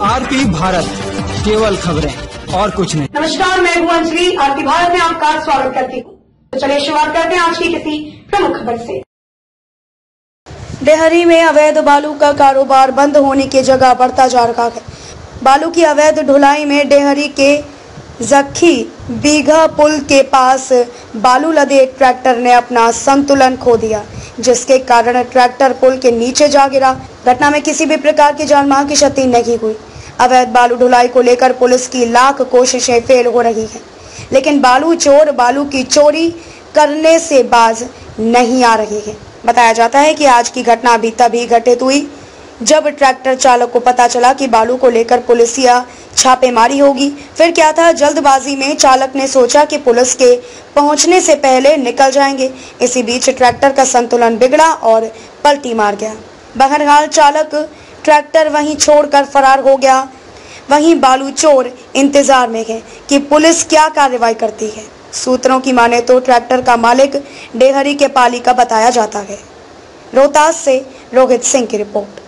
RP Bharat केवल खबरें और कुछ नहीं। नमस्कार मैं हूँ अंजलि आरती भारत में आपका स्वागत करती हूँ। तो चलिए शुरुआत करते हैं आज की किसी प्रमुख खबर से। डेहरी में अवैध बालू का कारोबार बंद होने की जगह बढ़ता जा रहा है। बालू की अवैध ढुलाई में डेहरी के जखी बीघा पुल के पास बालू लदे एक ट्रैक्टर ने अपना संतुलन खो दिया, जिसके कारण ट्रैक्टर पुल के नीचे जा गिरा। घटना में किसी भी प्रकार की जानमाल की क्षति नहीं हुई। अवैध बालू ढुलाई को लेकर पुलिस की लाख कोशिशें फेल हो रही हैं, लेकिन बालू चोर बालू की चोरी करने से बाज नहीं आ रही है। बताया जाता है कि आज की घटना अभी तभी घटित हुई जब ट्रैक्टर चालक को पता चला कि बालू को लेकर पुलिसिया छापेमारी होगी, फिर क्या था? जल्दबाजी में चालक ने सोचा कि पुलिस के पहुँचने से पहले निकल जाएँगे। इसी बीच ट्रैक्टर का संतुलन बिगड़ा और पलटी मार गया। बहरहाल चालक ट्रैक्टर वहीं छोड़कर फरार हो गया। वहीं बालू चोर इंतज़ार में है कि पुलिस क्या कार्रवाई करती है। सूत्रों की माने तो ट्रैक्टर का मालिक डेहरी के पाली का बताया जाता है। रोहतास से रोहित सिंह की रिपोर्ट।